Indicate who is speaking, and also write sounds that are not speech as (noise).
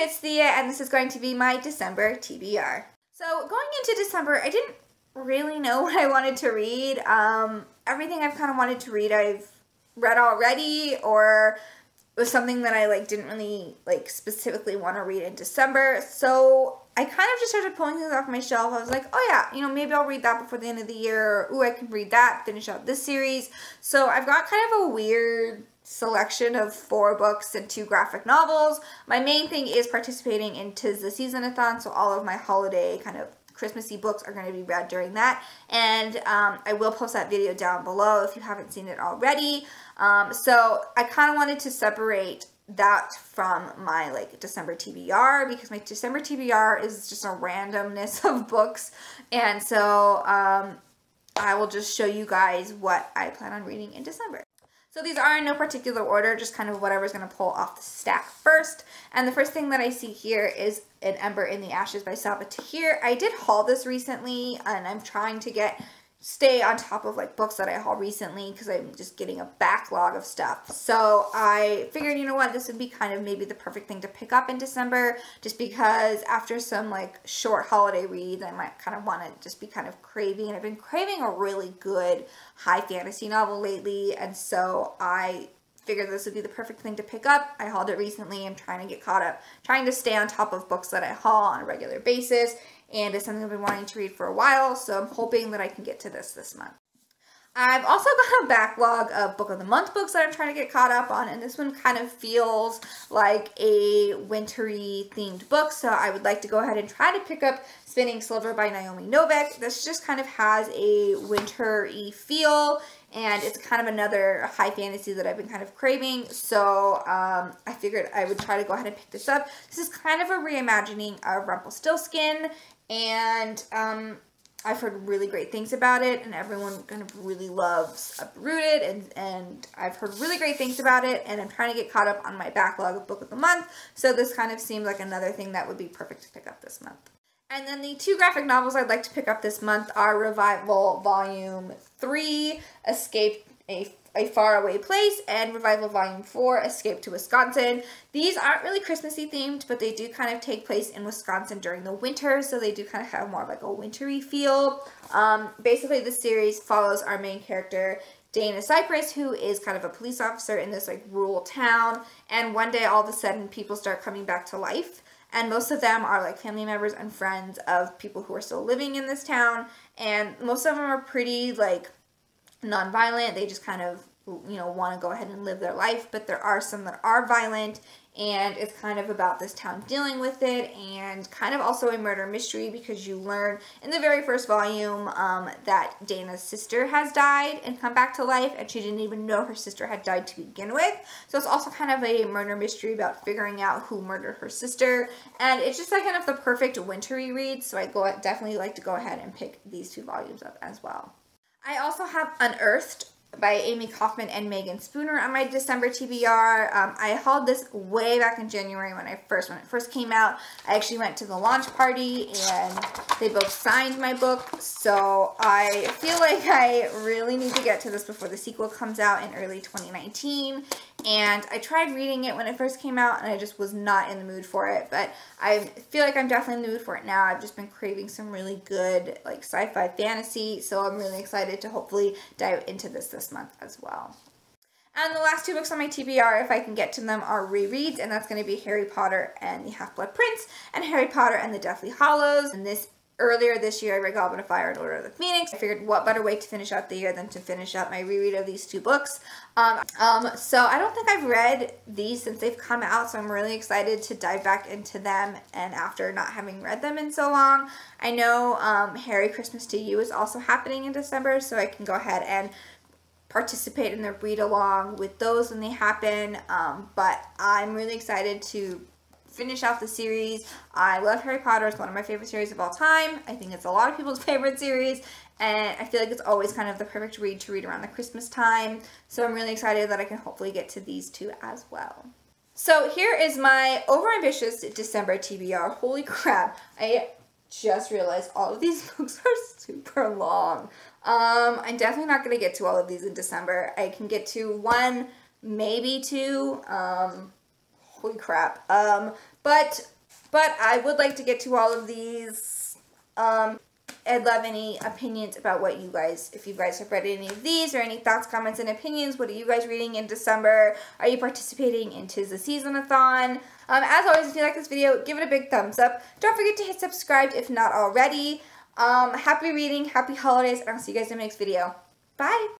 Speaker 1: it's Thea and this is going to be my December TBR. So going into December, I didn't really know (laughs) what I wanted to read. Um, everything I've kind of wanted to read I've read already or was something that I like didn't really like specifically want to read in December. So I kind of just started pulling things off my shelf. I was like, oh yeah, you know, maybe I'll read that before the end of the year. Or, Ooh, I can read that, finish out this series. So I've got kind of a weird selection of four books and two graphic novels. My main thing is participating in Tis the Season-a-thon, so all of my holiday kind of Christmassy books are going to be read during that. And um, I will post that video down below if you haven't seen it already. Um, so I kind of wanted to separate that from my like December TBR because my December TBR is just a randomness (laughs) of books. And so um, I will just show you guys what I plan on reading in December. So these are in no particular order, just kind of whatever's going to pull off the stack first. And the first thing that I see here is An Ember in the Ashes by Sabaa Tahir. I did haul this recently, and I'm trying to get stay on top of like books that I hauled recently because I'm just getting a backlog of stuff. So I figured, you know what, this would be kind of maybe the perfect thing to pick up in December just because after some like short holiday reads, I might kind of want to just be kind of craving. And I've been craving a really good high fantasy novel lately and so I figured this would be the perfect thing to pick up. I hauled it recently. I'm trying to get caught up, trying to stay on top of books that I haul on a regular basis and it's something I've been wanting to read for a while, so I'm hoping that I can get to this this month. I've also (laughs) got a backlog of Book of the Month books that I'm trying to get caught up on, and this one kind of feels like a wintry themed book, so I would like to go ahead and try to pick up Spinning Silver by Naomi Novik. This just kind of has a wintry feel, and it's kind of another high fantasy that I've been kind of craving, so um, I figured I would try to go ahead and pick this up. This is kind of a reimagining of Rumpelstiltskin, and um, I've heard really great things about it and everyone kind of really loves Uprooted and, and I've heard really great things about it and I'm trying to get caught up on my backlog of book of the month so this kind of seemed like another thing that would be perfect to pick up this month. And then the two graphic novels I'd like to pick up this month are Revival Volume 3, Escape a a Faraway Place and Revival Volume 4, Escape to Wisconsin. These aren't really Christmassy themed, but they do kind of take place in Wisconsin during the winter, so they do kind of have more of like a wintry feel. Um, basically, the series follows our main character, Dana Cypress, who is kind of a police officer in this like rural town, and one day all of a sudden people start coming back to life. And most of them are like family members and friends of people who are still living in this town. And most of them are pretty like non-violent. They just kind of, you know, want to go ahead and live their life. But there are some that are violent and it's kind of about this town dealing with it and kind of also a murder mystery because you learn in the very first volume um, that Dana's sister has died and come back to life and she didn't even know her sister had died to begin with. So it's also kind of a murder mystery about figuring out who murdered her sister and it's just like kind of the perfect wintry read so I go definitely like to go ahead and pick these two volumes up as well. I also have Unearthed by Amie Kaufman and Megan Spooner on my December TBR. Um, I hauled this way back in January when I first when it first came out. I actually went to the launch party and they both signed my book. So I feel like I really need to get to this before the sequel comes out in early 2019 and I tried reading it when it first came out and I just was not in the mood for it. But I feel like I'm definitely in the mood for it now. I've just been craving some really good like sci-fi fantasy so I'm really excited to hopefully dive into this this month as well. And the last two books on my TBR, if I can get to them, are rereads, and that's going to be Harry Potter and the Half-Blood Prince, and Harry Potter and the Deathly Hallows. And this earlier this year I read Goblet of Fire and Order of the Phoenix. I figured what better way to finish out the year than to finish up my reread of these two books. Um, um, so I don't think I've read these since they've come out, so I'm really excited to dive back into them and after not having read them in so long. I know um, Harry Christmas to You is also happening in December, so I can go ahead and participate in the read along with those when they happen, um, but I'm really excited to finish off the series. I love Harry Potter. It's one of my favorite series of all time. I think it's a lot of people's (laughs) favorite series. And I feel like it's always kind of the perfect read to read around the Christmas time. So I'm really excited that I can hopefully get to these two as well. So here is my overambitious December TBR. Holy crap. I just realized all of these (laughs) books are super long. Um, I'm definitely not going to get to all of these in December. I can get to one, maybe two. Um, Holy crap. Um, but, but I would like to get to all of these. Um, I'd love any opinions about what you guys, if you guys have read any of these or any thoughts, comments, and opinions. What are you guys reading in December? Are you participating into the season-a-thon? Um, as always, if you like this video, give it a big thumbs up. Don't forget to hit subscribe if not already. Um, happy reading, happy holidays, and I'll see you guys in the next video. Bye!